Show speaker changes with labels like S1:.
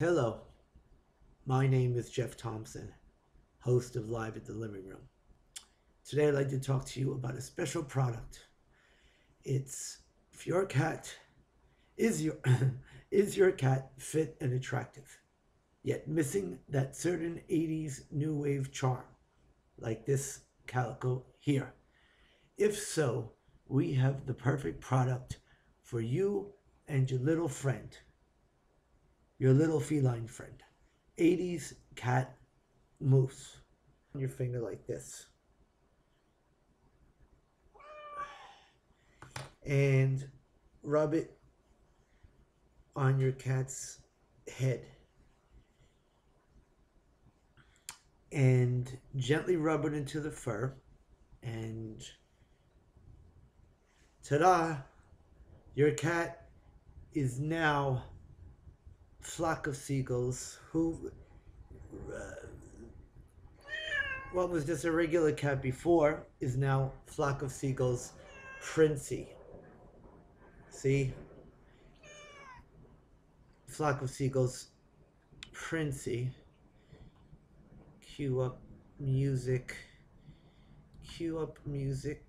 S1: Hello, my name is Geoff Thompson, host of Live at the Living Room. Today I'd like to talk to you about a special product. It's if your cat is your is your cat fit and attractive, yet missing that certain 80s new wave charm, like this calico here. If so, we have the perfect product for you and your little friend your little feline friend. 80s cat mousse. On your finger like this. And rub it on your cat's head. And gently rub it into the fur. And ta da! Your cat is now flock of seagulls who uh, what was just a regular cat before is now flock of seagulls Princie. See? Flock of seagulls Princie. Cue up music. Cue up music.